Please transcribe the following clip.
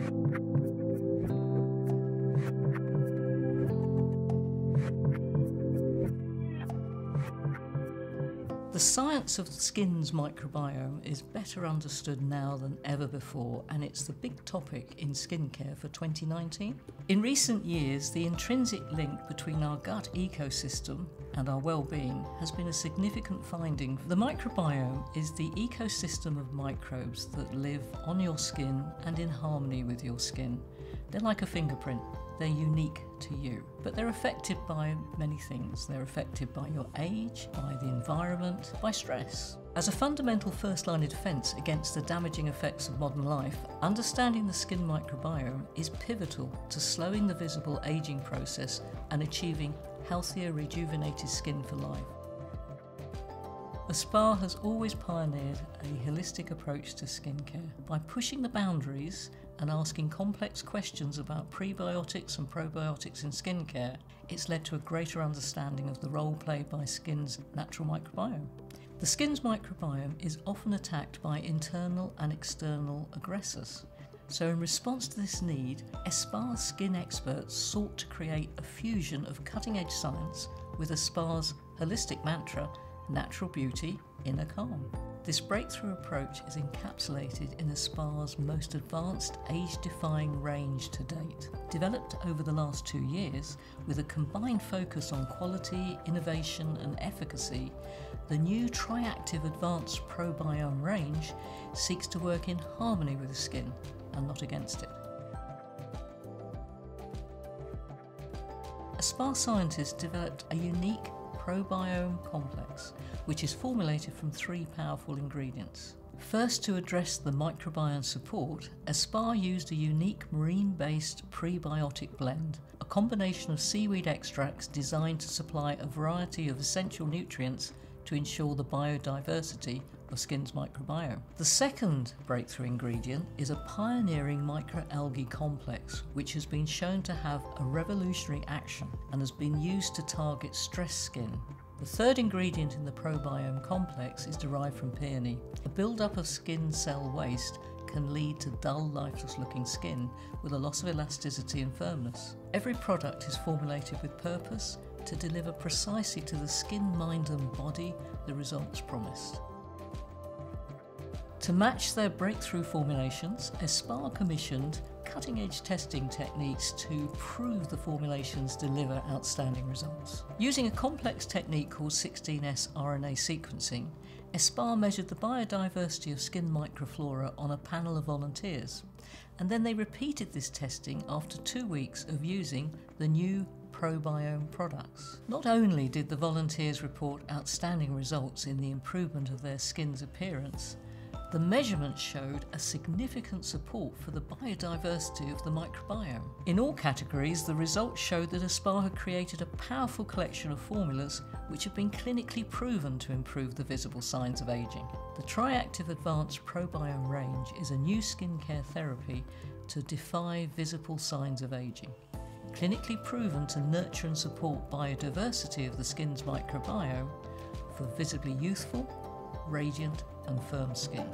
Thank you. The science of the skin's microbiome is better understood now than ever before, and it's the big topic in skincare for 2019. In recent years, the intrinsic link between our gut ecosystem and our well-being has been a significant finding. The microbiome is the ecosystem of microbes that live on your skin and in harmony with your skin. They're like a fingerprint. They're unique to you, but they're affected by many things. They're affected by your age, by the environment, by stress. As a fundamental first line of defence against the damaging effects of modern life, understanding the skin microbiome is pivotal to slowing the visible ageing process and achieving healthier, rejuvenated skin for life. ESPA has always pioneered a holistic approach to skincare by pushing the boundaries and asking complex questions about prebiotics and probiotics in skincare. It's led to a greater understanding of the role played by skin's natural microbiome. The skin's microbiome is often attacked by internal and external aggressors. So, in response to this need, ESPA's skin experts sought to create a fusion of cutting edge science with ESPA's holistic mantra natural beauty, inner calm. This breakthrough approach is encapsulated in ESPA's most advanced age defying range to date. Developed over the last two years with a combined focus on quality, innovation, and efficacy, the new Tri-Active Advanced ProBiome range seeks to work in harmony with the skin and not against it. ESPA scientists developed a unique probiome complex, which is formulated from three powerful ingredients. First, to address the microbiome support, ESPA used a unique marine based prebiotic blend, a combination of seaweed extracts designed to supply a variety of essential nutrients to ensure the biodiversity of skin's microbiome. The second breakthrough ingredient is a pioneering microalgae complex, which has been shown to have a revolutionary action and has been used to target stressed skin. The third ingredient in the probiome complex is derived from peony. A buildup of skin cell waste can lead to dull, lifeless looking skin with a loss of elasticity and firmness. Every product is formulated with purpose to deliver precisely to the skin, mind, and body the results promised. To match their breakthrough formulations, ESPA commissioned cutting edge testing techniques to prove the formulations deliver outstanding results. Using a complex technique called 16S RNA sequencing, ESPA measured the biodiversity of skin microflora on a panel of volunteers, and then they repeated this testing after two weeks of using the new probiome products. Not only did the volunteers report outstanding results in the improvement of their skin's appearance, the measurements showed a significant support for the biodiversity of the microbiome. In all categories, the results showed that ESPA had created a powerful collection of formulas which have been clinically proven to improve the visible signs of aging. The Tri-Active Advanced ProBiome range is a new skincare therapy to defy visible signs of aging. Clinically proven to nurture and support biodiversity of the skin's microbiome for visibly youthful, radiant, and firm skin.